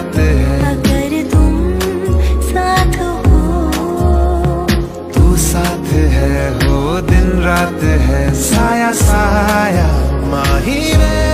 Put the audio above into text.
जाते हैं। अगर तुम साथ हो। तू साथ है हो दिन रात है। साया साया माही में